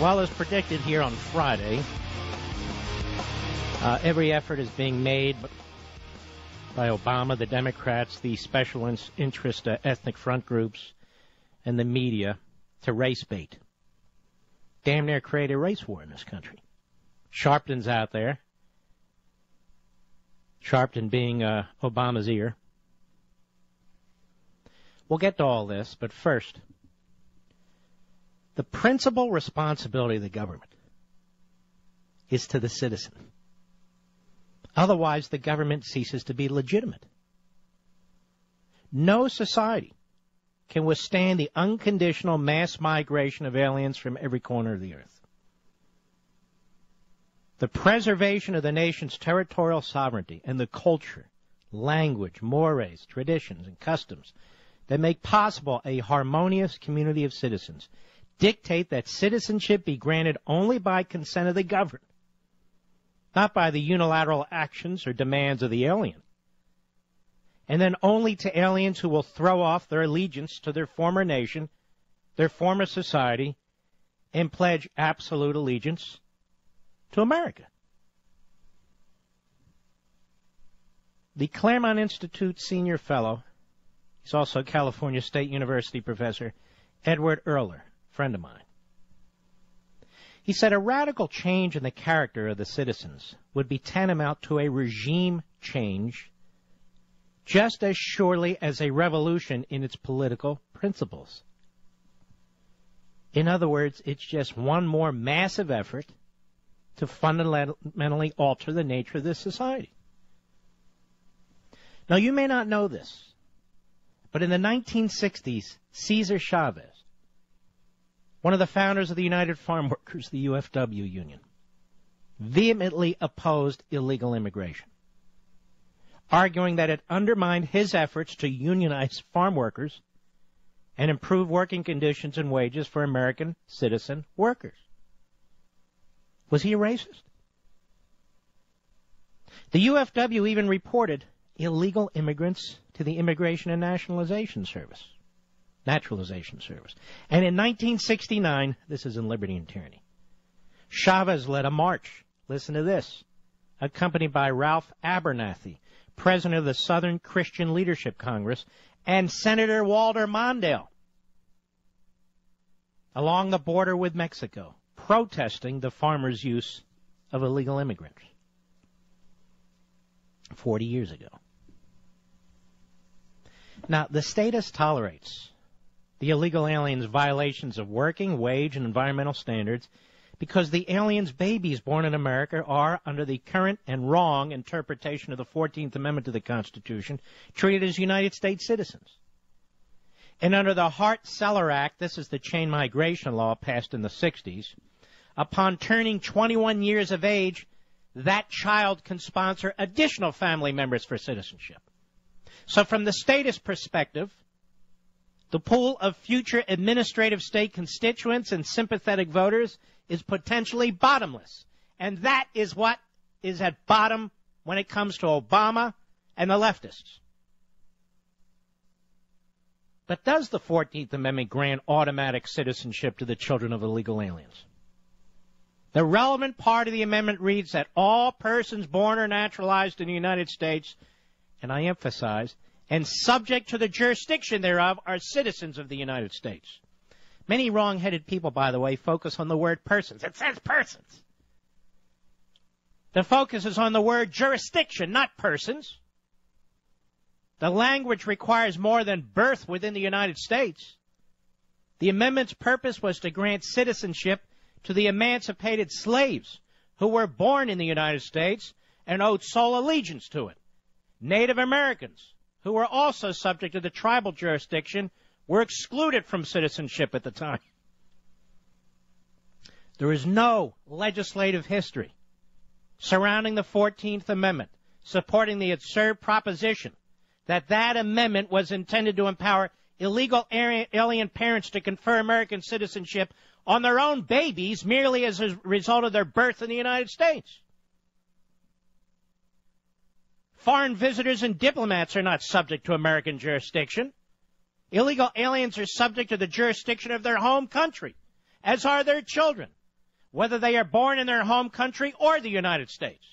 Well, as predicted here on Friday, uh, every effort is being made by Obama, the Democrats, the special in- interest uh, ethnic front groups, and the media to race bait. Damn near create a race war in this country. Sharpton's out there. Sharpton being uh, Obama's ear. We'll get to all this, but first, the principal responsibility of the government is to the citizen. Otherwise, the government ceases to be legitimate. No society can withstand the unconditional mass migration of aliens from every corner of the earth. The preservation of the nation's territorial sovereignty and the culture, language, mores, traditions, and customs that make possible a harmonious community of citizens dictate that citizenship be granted only by consent of the governed, not by the unilateral actions or demands of the alien. And then only to aliens who will throw off their allegiance to their former nation, their former society, and pledge absolute allegiance to America. The Claremont Institute senior fellow, he's also a California State University professor, Edward Erler, friend of mine. He said a radical change in the character of the citizens would be tantamount to a regime change just as surely as a revolution in its political principles. In other words, it's just one more massive effort to fundamentally alter the nature of this society. Now, you may not know this, but in the 1960s, Cesar Chavez, one of the founders of the United Farm Workers, the UFW union, vehemently opposed illegal immigration, arguing that it undermined his efforts to unionize farm workers and improve working conditions and wages for American citizen workers. Was he a racist? The UFW even reported illegal immigrants to the Immigration and Nationalization Service, Naturalization Service. And in 1969, this is in Liberty and Tyranny, Chavez led a march. Listen to this. Accompanied by Ralph Abernathy, president of the Southern Christian Leadership Congress, and Senator Walter Mondale, along the border with Mexico protesting the farmers' use of illegal immigrants 40 years ago. Now, the statist tolerates the illegal aliens' violations of working, wage, and environmental standards because the aliens' babies born in America are, under the current and wrong interpretation of the 14th Amendment to the Constitution, treated as United States citizens. And under the Hart-Celler Act, this is the chain migration law passed in the 60s, upon turning 21 years of age, that child can sponsor additional family members for citizenship. So from the statist perspective, the pool of future administrative state constituents and sympathetic voters is potentially bottomless. And that is what is at bottom when it comes to Obama and the leftists. But does the 14th Amendment grant automatic citizenship to the children of illegal aliens? The relevant part of the amendment reads that all persons born or naturalized in the United States, and I emphasize, and subject to the jurisdiction thereof are citizens of the United States. Many wrong-headed people, by the way, focus on the word persons. It says persons. The focus is on the word jurisdiction, not persons. The language requires more than birth within the United States. The amendment's purpose was to grant citizenship to the emancipated slaves who were born in the United States and owed sole allegiance to it. Native Americans, who were also subject to the tribal jurisdiction, were excluded from citizenship at the time. There is no legislative history surrounding the 14th Amendment supporting the absurd proposition that that amendment was intended to empower illegal alien parents to confer American citizenship on their own babies merely as a result of their birth in the United States. Foreign visitors and diplomats are not subject to American jurisdiction. Illegal aliens are subject to the jurisdiction of their home country. as are their children, whether they are born in their home country or the United States.